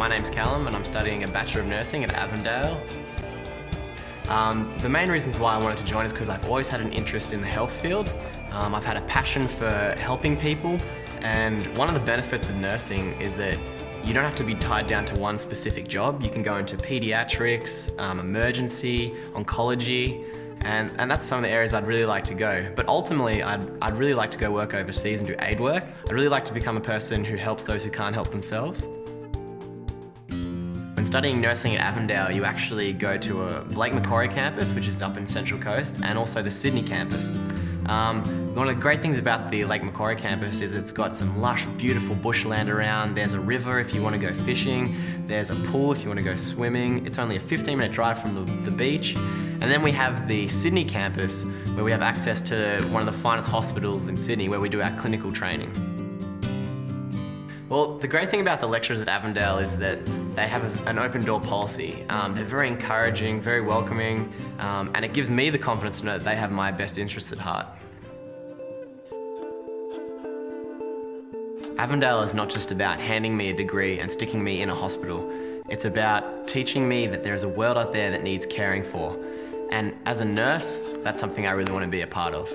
My name's Callum and I'm studying a Bachelor of Nursing at Avondale. Um, the main reasons why I wanted to join is because I've always had an interest in the health field. Um, I've had a passion for helping people and one of the benefits with nursing is that you don't have to be tied down to one specific job. You can go into pediatrics, um, emergency, oncology, and, and that's some of the areas I'd really like to go. But ultimately, I'd, I'd really like to go work overseas and do aid work. I'd really like to become a person who helps those who can't help themselves. Studying nursing at Avondale, you actually go to a Lake Macquarie campus, which is up in Central Coast, and also the Sydney campus. Um, one of the great things about the Lake Macquarie campus is it's got some lush, beautiful bushland around. There's a river if you want to go fishing. There's a pool if you want to go swimming. It's only a 15 minute drive from the, the beach. And then we have the Sydney campus where we have access to one of the finest hospitals in Sydney where we do our clinical training. Well, the great thing about the lecturers at Avondale is that they have an open door policy. Um, they're very encouraging, very welcoming, um, and it gives me the confidence to know that they have my best interests at heart. Avondale is not just about handing me a degree and sticking me in a hospital. It's about teaching me that there is a world out there that needs caring for. And as a nurse, that's something I really want to be a part of.